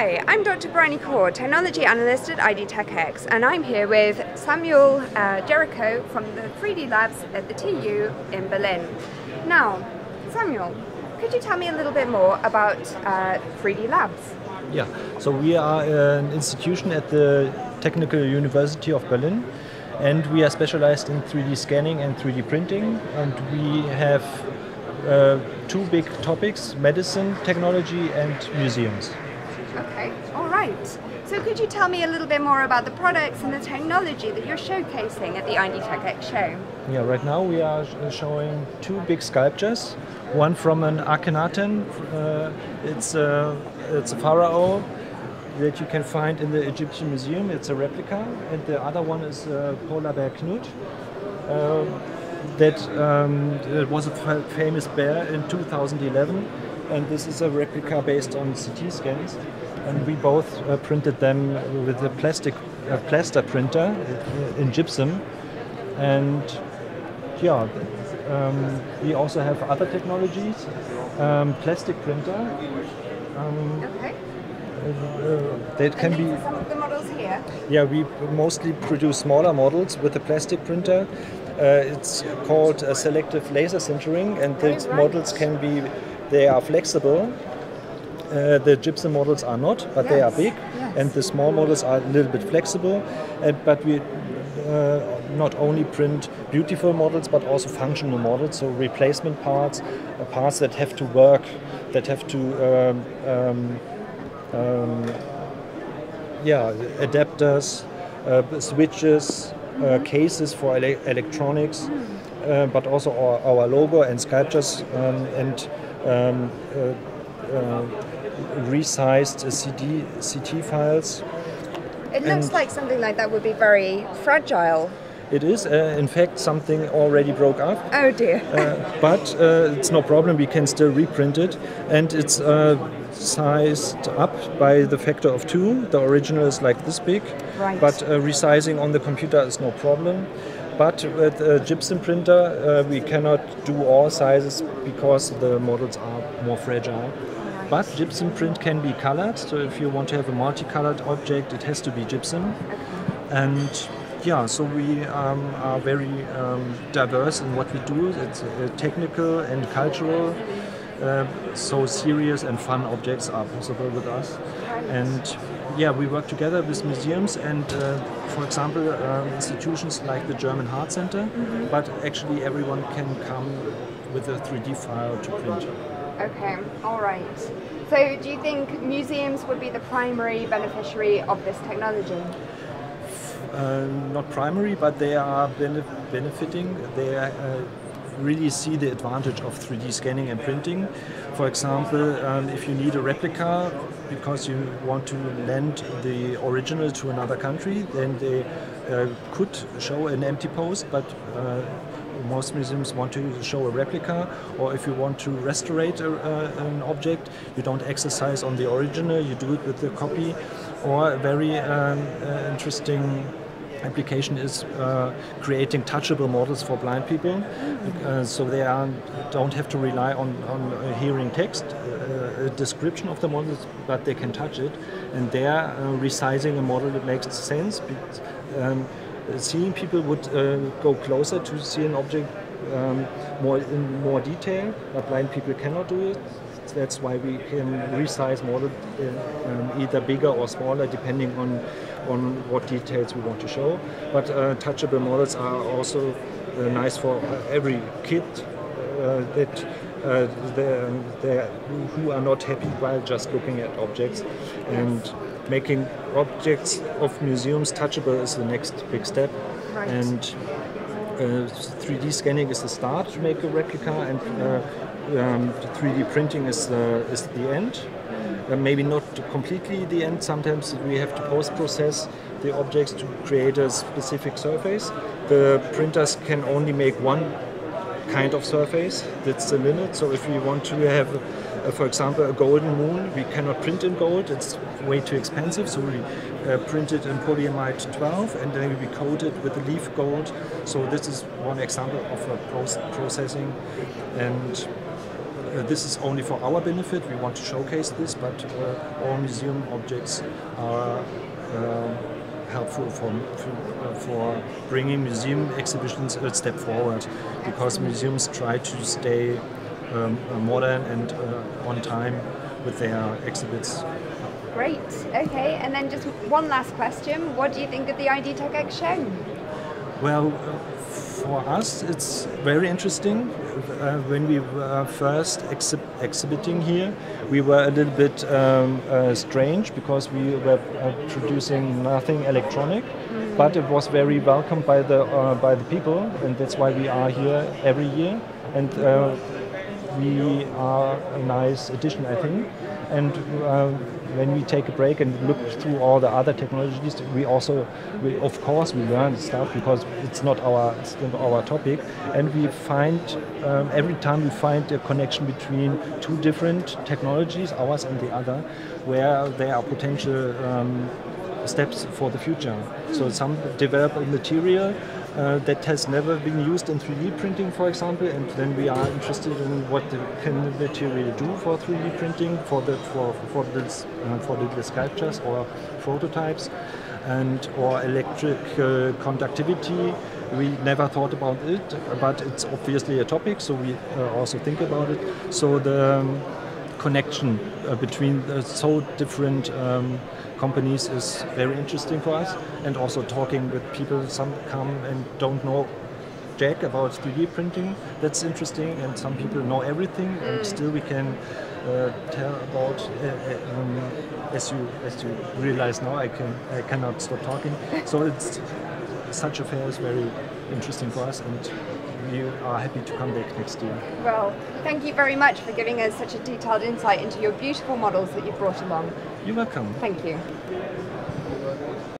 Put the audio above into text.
Hi, I'm Dr. Bryony Core, Technology Analyst at IDTechEx, and I'm here with Samuel uh, Jericho from the 3D Labs at the TU in Berlin. Now, Samuel, could you tell me a little bit more about uh, 3D Labs? Yeah, so we are an institution at the Technical University of Berlin, and we are specialized in 3D scanning and 3D printing, and we have uh, two big topics medicine, technology, and museums. Okay, all right. So could you tell me a little bit more about the products and the technology that you're showcasing at the IDTechEx show? Yeah, right now we are showing two big sculptures. One from an Akhenaten, uh, it's, a, it's a pharaoh that you can find in the Egyptian Museum. It's a replica. And the other one is uh, Polar Bear Knut. Uh, that, um, that was a famous bear in 2011 and this is a replica based on CT scans and we both uh, printed them with a plastic uh, plaster printer in gypsum. And yeah um, we also have other technologies um, plastic printer. Um, okay. Uh, that can be some of the models here. Yeah we mostly produce smaller models with a plastic printer. Uh, it's called selective laser sintering and these right. models can be they are flexible uh, the gypsum models are not, but yes. they are big, yes. and the small models are a little bit flexible. And, but we uh, not only print beautiful models, but also functional models, so replacement parts, uh, parts that have to work, that have to, um, um, um, yeah, adapters, uh, switches, uh, mm-hmm. cases for ele electronics, uh, but also our, our, logo and sculptures um, and um, resized CD, CT files. It looks and like something like that would be very fragile. It is, uh, in fact, something already broke up. Oh dear. uh, but uh, it's no problem, we can still reprint it. And it's uh, sized up by the factor of two. The original is like this big. Right. But uh, resizing on the computer is no problem. But with a gypsum printer, uh, we cannot do all sizes because the models are more fragile. But gypsum print can be colored, so if you want to have a multicolored object, it has to be gypsum. And yeah, so we um, are very um, diverse in what we do. It's uh, technical and cultural. Uh, so serious and fun objects are possible with us. And yeah, we work together with museums and, uh, for example, um, institutions like the German Heart Center. Mm -hmm. But actually, everyone can come with a 3D file to print. Okay, all right. So do you think museums would be the primary beneficiary of this technology? Uh, not primary, but they are benef benefiting. They uh, really see the advantage of 3D scanning and printing. For example, um, if you need a replica because you want to lend the original to another country, then they uh, could show an empty post, but uh, most museums want to show a replica, or if you want to restore an object, you don't exercise on the original, you do it with the copy. Or a very um, uh, interesting application is uh, creating touchable models for blind people, uh, so they are, don't have to rely on, on hearing text, uh, a description of the models, but they can touch it. And there, uh, resizing a model that makes sense. But, um, seeing people would uh, go closer to see an object um, more in more detail, but blind people cannot do it. That's why we can resize model uh, um, either bigger or smaller depending on on what details we want to show. But uh, touchable models are also uh, nice for every kid uh, that uh, they're, they're, who are not happy while just looking at objects and making objects of museums touchable is the next big step. Right. And 3D scanning is the start to make a replica, and uh, um, 3D printing is the, is the end. Uh, maybe not completely the end. Sometimes we have to post process the objects to create a specific surface. The printers can only make one kind of surface. That's the limit. So if we want to have uh, for example, a golden moon, we cannot print in gold, it's way too expensive, so we uh, print it in polyamide 12 and then we coat it with the leaf gold. So this is one example of a processing. And uh, this is only for our benefit. We want to showcase this, but uh, all museum objects are uh, helpful for, for, for bringing museum exhibitions a step forward because museums try to stay um, modern and uh, on time with their exhibits. Great. Okay, and then just one last question. What do you think of the IDTechEx show? Well, for us, it's very interesting. Uh, when we were first exhi exhibiting here, we were a little bit um, uh, strange because we were uh, producing nothing electronic, mm. but it was very welcomed by the uh, by the people, and that's why we are here every year. And uh, we are a nice addition, I think. And uh, when we take a break and look through all the other technologies, we also, we, of course, we learn stuff because it's not our it's not our topic, and we find um, every time we find a connection between two different technologies, ours and the other, where there are potential um, steps for the future. So some develop a material uh, that has never been used in 3D printing, for example, and then we are interested in what the, can the material do for 3D printing, for the for for uh, for the sculptures or prototypes, and or electric uh, conductivity. We never thought about it, but it's obviously a topic, so we uh, also think about it. So the um, connection uh, between so different um, companies is very interesting for us. And also talking with people some come and don't know jack about 3d printing. That's interesting. And some people know everything. And mm. still we can uh, tell about uh, uh, um, as you as you realize now i can i cannot stop talking. So it's such a fair is very interesting for us. And we are happy to come back next year. Well, thank you very much for giving us such a detailed insight into your beautiful models that you've brought along. You're welcome. Thank you.